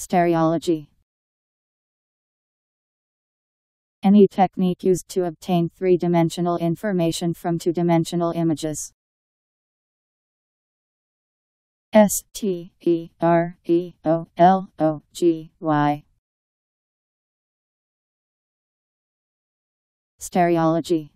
Stereology. Any technique used to obtain three-dimensional information from two-dimensional images. S T E R E O L O G Y. Stereology.